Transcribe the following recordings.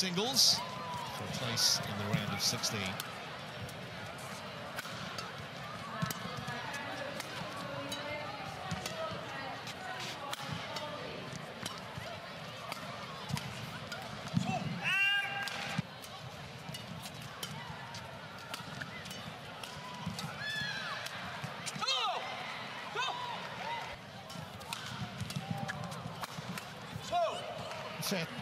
singles for a place in the round of 16. Set.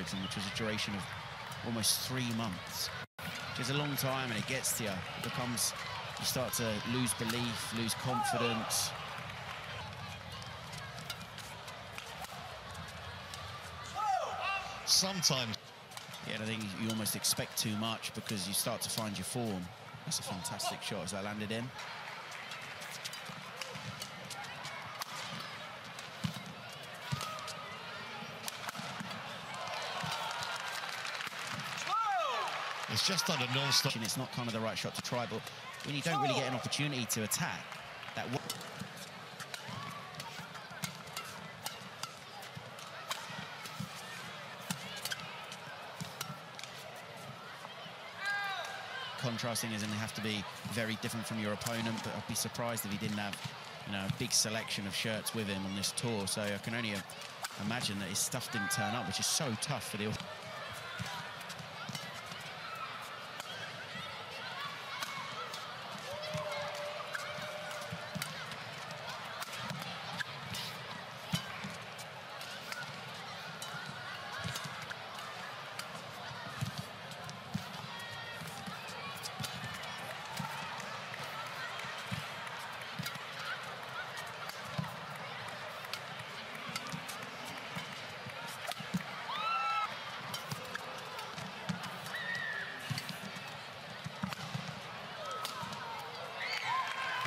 Which was a duration of almost three months. Which is a long time and it gets to you. It becomes, you start to lose belief, lose confidence. Sometimes Yeah, I think you almost expect too much because you start to find your form. That's a fantastic shot as that landed in. it's just under non-stop. It's not kind of the right shot to try, but when you don't really get an opportunity to attack, that contrasting is going to have to be very different from your opponent, but I'd be surprised if he didn't have, you know, a big selection of shirts with him on this tour. So I can only uh, imagine that his stuff didn't turn up, which is so tough for the.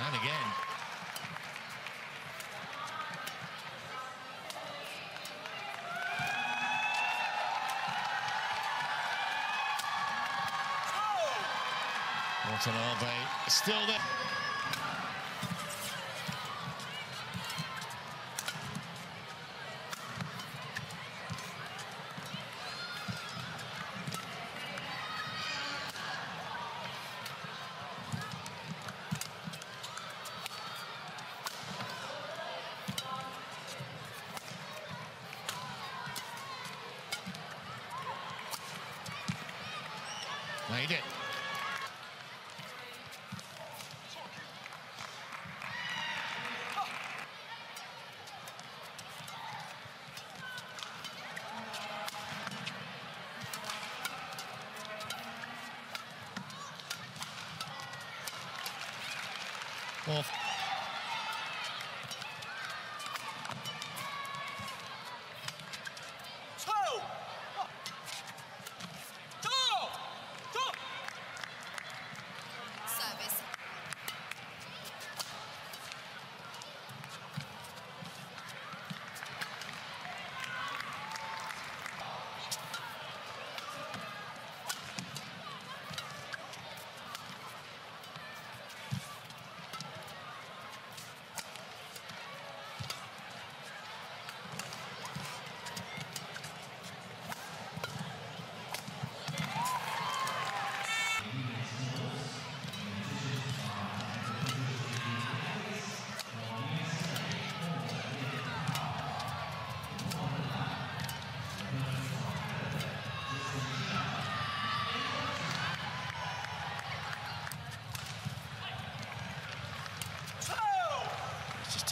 And again. Watanabe still there. Made it. Off.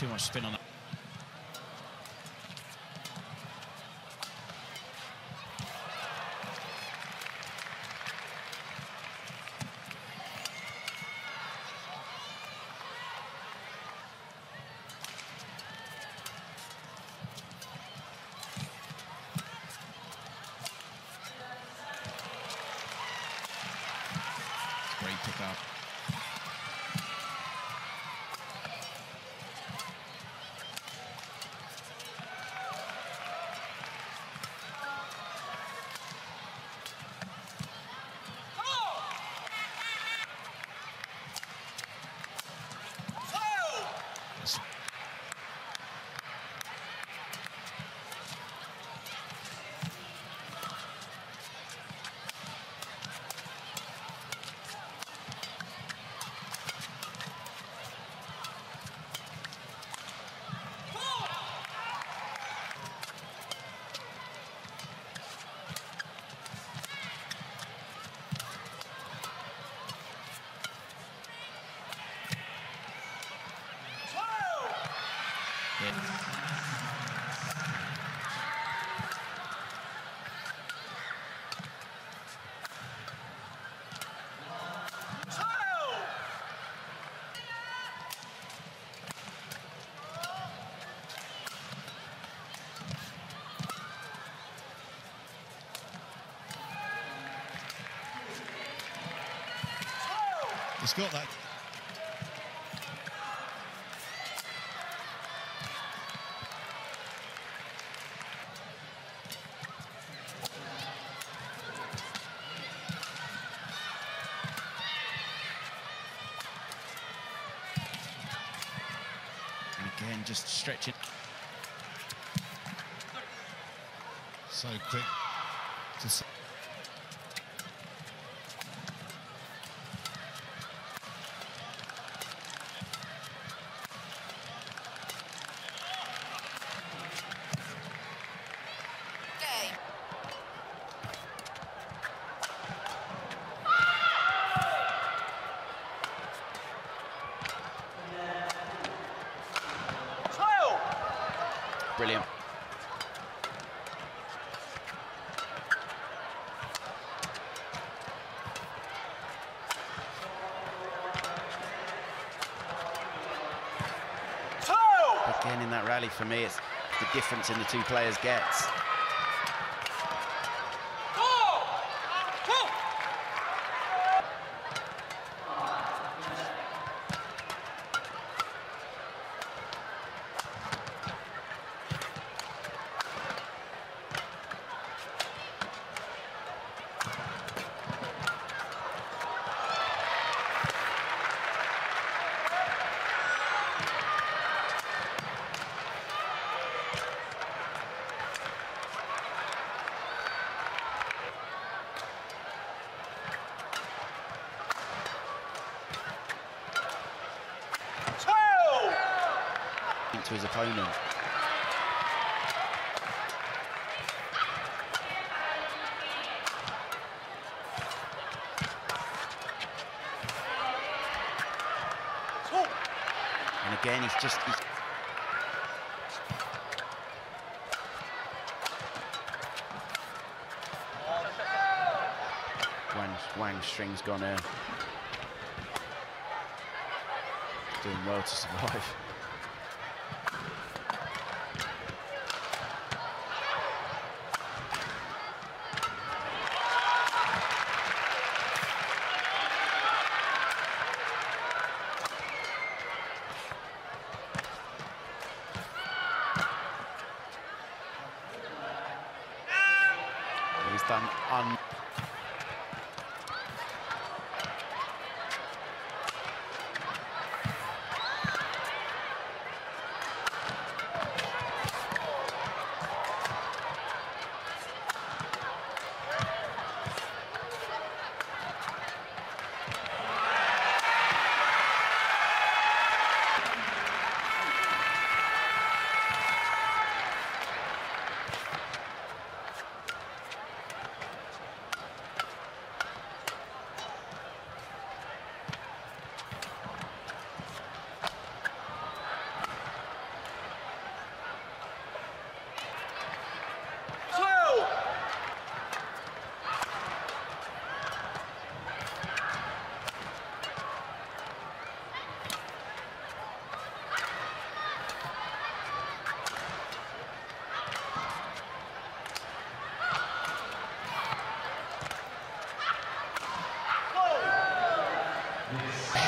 Too much spin on that. He's got that. And again, just stretch it. So quick to Again, in that rally, for me, it's the difference in the two players gets. To his opponent. And again, he's just he's Wang, Wang string's gone there. Doing well to survive. He's done un.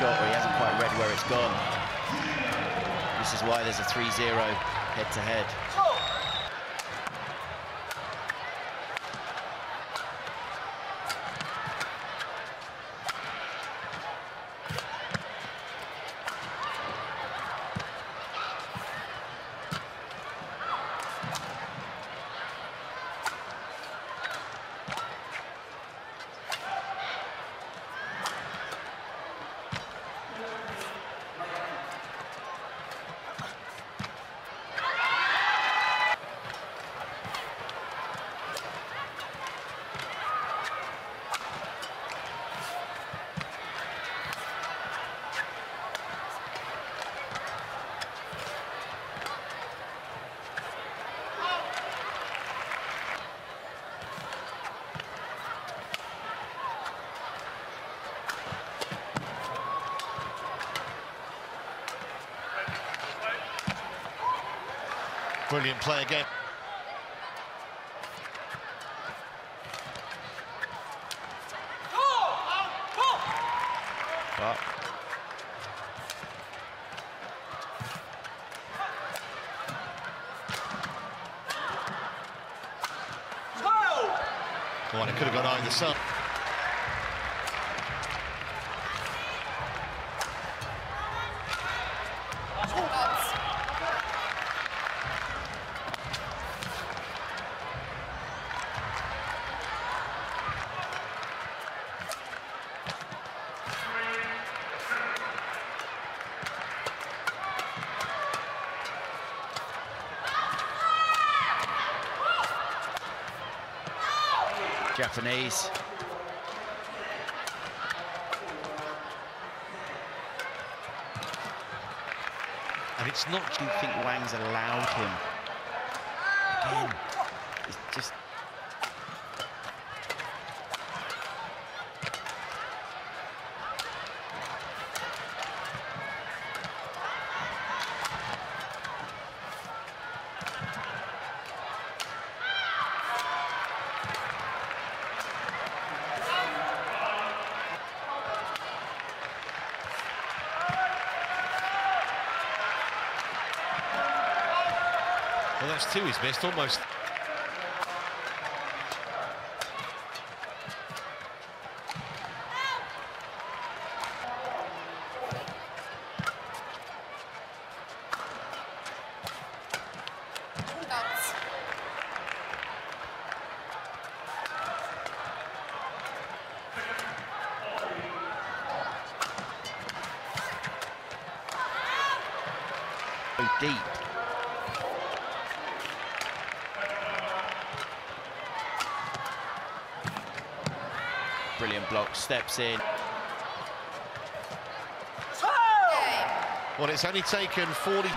shot where he hasn't quite read where it's gone. This is why there's a 3-0 head-to-head. Brilliant play again. But Oh, it could have gone either side. Japanese. And it's not Do you think Wang's allowed him? Again, it's just Well, that's two he's missed, almost. Brilliant block, steps in. Well, it's only taken 40...